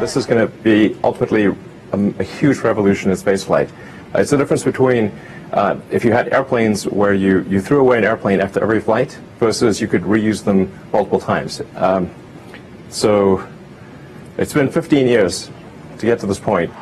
This is going to be ultimately a, a huge revolution in spaceflight. Uh, it's the difference between uh, if you had airplanes where you, you threw away an airplane after every flight versus you could reuse them multiple times. Um, so it's been 15 years to get to this point.